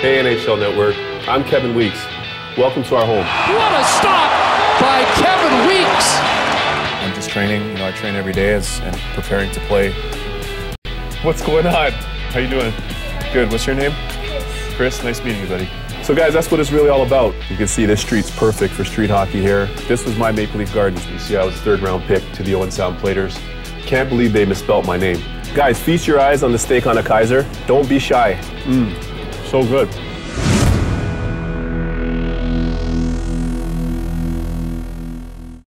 Hey, NHL Network. I'm Kevin Weekes. Welcome to our home. What a stop by Kevin Weekes! I'm just training. You know, I train every day as, and preparing to play. What's going on? How you doing? Good. What's your name? Chris. Nice meeting you, buddy. So, guys, that's what it's really all about. You can see this street's perfect for street hockey here. This was my Maple Leaf Gardens. You see, I was third round pick to the Owen Sound Platers. Can't believe they misspelt my name. Guys, feast your eyes on the steak on a Kaiser. Don't be shy. Mmm, so good.